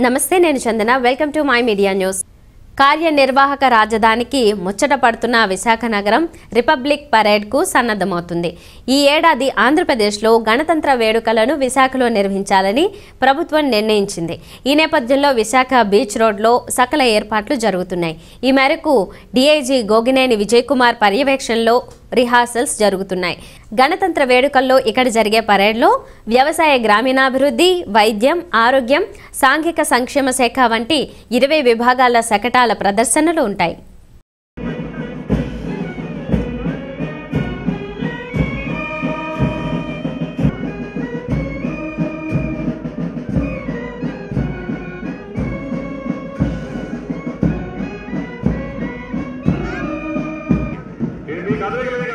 నమస్తే నేను Chandana. Welcome to my media news కార్యనిర్వాహక రాజధానికి ముచ్చట పడుతున్న విశాఖ నగరం రిపబ్లిక్ పరేడ్కు సన్నద్ధమవుతుంది. ఈ ఏడాది ఆంధ్రప్రదేశ్లో గణతంత్ర వేడుకలను విశాఖలో నిర్వహించాలని ప్రభుత్వం నిర్ణయించింది. ఈ నేపథ్యంలో విశాఖ బీచ్ రోడ్లో సకల ఏర్పాట్లు జరుగుతున్నాయి. ఈ మేరకు డీఐజీ గోగినేని విజయ్ కుమార్ పర్యవేక్షణలో రిహార్సల్స్ జరుగుతున్నాయి. గణతంత్ర వేడుకల్లో ఇక్కడ జరిగే పరేడ్లో వ్యవసాయ గ్రామీణాభివృద్ధి వైద్యం ఆరోగ్యం సాంఘిక సంక్షేమ శాఖ వంటి ఇరవై విభాగాల శకటాల ప్రదర్శనలు ఉంటాయి. మీ కదలికలు